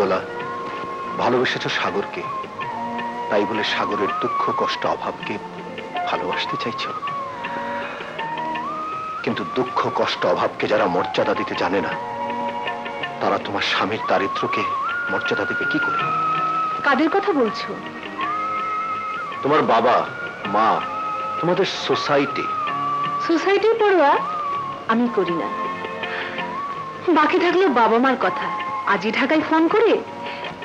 দোলা ভালোবেসেছ সাগরকে। তাই বলে সাগরের দুঃখ কষ্ট অভাবকে ভালোবাসতে চাইছ? কিন্তু দুঃখ কষ্ট অভাবকে যারা মর্যাদা দিতে জানে না তারা তোমার স্বামীর দারিদ্রকে মর্যাদা দেবে কি করে? কাদের কথা বলছো? তোমার বাবা মা তোমাদের সোসাইটি। সোসাইটির পড়ুয়া আমি করি না। বাকি থাকল বাবা মার কথা। আজই ঢাকায় ফোন করে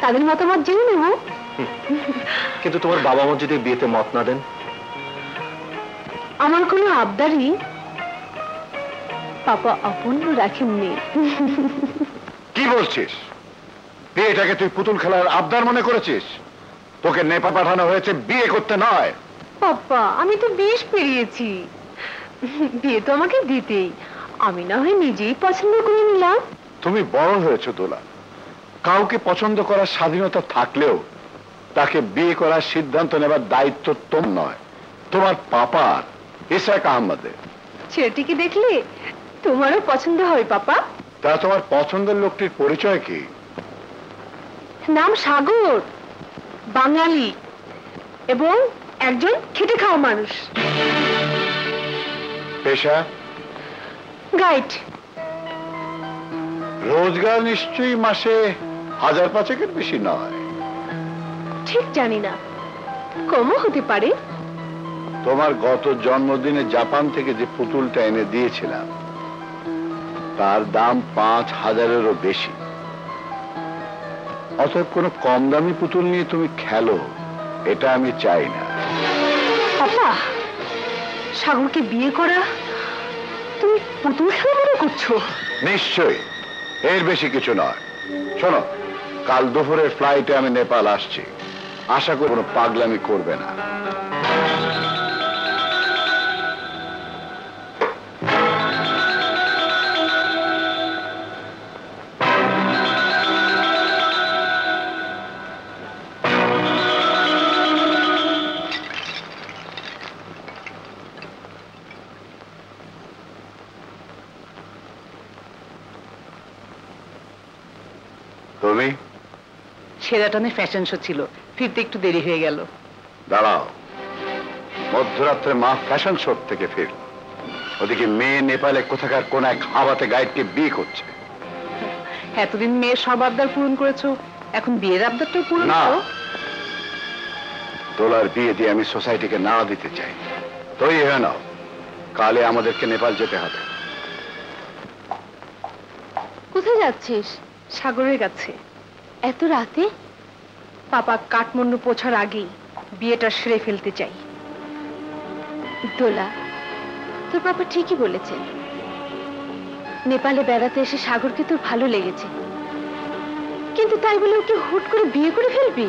তাদের মতামত জেনে নেব। কিন্তু তোমার বাবা মা যদি বিয়েতে মত না দেন? আমার কোনো আবদারই পাপা অপূর্ণ রাখেননি কি বলছিস? বিয়েটাকে তুই পুতুল খেলার আবদার মনে করেছিস? তোকে নেপা পাঠানো হয়েছে বিয়ে করতে নয়। পাপা আমি তো বেশ পেরিয়েছি। বিয়ে তো আমাকে দিতেই। আমি না হয় নিজেই পছন্দ করে নিলাম। তুমি বড় হয়েছো দোলা। কাউকে পছন্দ করার স্বাধীনতা থাকলেও তাকে বিয়ে করার সিদ্ধান্ত নেবার দায়িত্ব তোম নয় তোমার পাপার ইসাক আহমদের। ছেলেটিকে দেখলে তোমারও পছন্দ হবে পাপা? তা তোমার পছন্দের লোকটির পরিচয় কি? নাম সাগর বাঙালি এবং একজন খেটে খাওয়া মানুষ। পেশা? গাইড। রোজগার নিশ্চয়ই মাসে হাজার পাঁচেকের বেশি নয়। ঠিক জানি না। কমও হতে পারে। তোমার গত জন্মদিনে জাপান থেকে যে পুতুলটা এনে দিয়েছিলাম তার দাম পাঁচ হাজারেরও বেশি। অতএব কোনো কম দামি পুতুল নিয়ে তুমি খেলো এটা আমি চাই না। পাপা সাগরকে বিয়ে করা তুমি পুতুল খেলা মনে করছ। নিশ্চয়ই এর বেশি কিছু নয়। শোনো কাল দুপুরের ফ্লাইটে আমি নেপাল আসছি। আশা করি কোনো পাগলামি করবে না। তুমি? সেরাটনে ফ্যাশন শো ছিল। ফিরতে একটু দেরি হয়ে গেল। দাঁড়াও। মধ্যরাত্রে মা ফ্যাশন শো থেকে ফির। ওদিকে মেয়ে নেপালে কোথাকার কোন এক হাওয়াতে গাইডকে বিয়ে করছে? এতদিন মেয়ের সব আবদার পূরণ করেছ। এখন বিয়ের আবদারটাও পূরণ করো। দোলার বিয়ে দিয়ে আমি সোসাইটিকে নাড়া দিতে চাই। তৈরি হয়ে নাও। কালে আমাদেরকে নেপাল যেতে হবে। কোথায় যাচ্ছিস? সাগরের কাছে। এত রাতে? পাপা কাঠমান্ডু পৌঁছার আগেই বিয়েটা সেরে ফেলতে চাই। দোলা তোর পাপা ঠিকই বলেছে। নেপালে বেড়াতে এসে সাগরকে তোর ভালো লেগেছে। কিন্তু তাই বলে ওকে হুট করে বিয়ে করে ফেলবি?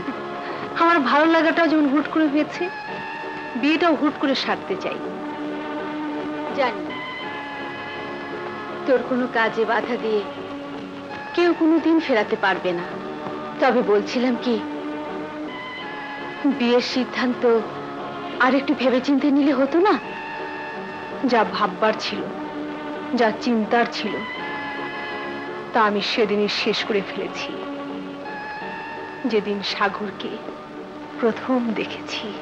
আমার ভালো লাগাটা যেমন হুট করে হয়েছে বিয়েটাও হুট করে সারতে চাই। জানি। তোর কোনো কাজে বাধা দিয়ে কেউ কোনো দিন ফেরাতে পারবে না। তবে বলছিলাম কি, বিয়ের সিদ্ধান্ত আর একটু ভেবেচিন্তে নিলে হতো না? যা ভাববার ছিল, যা চিন্তার ছিল, তা আমি সেদিনই শেষ করে ফেলেছি। যেদিন সাগরকে প্রথম দেখেছি।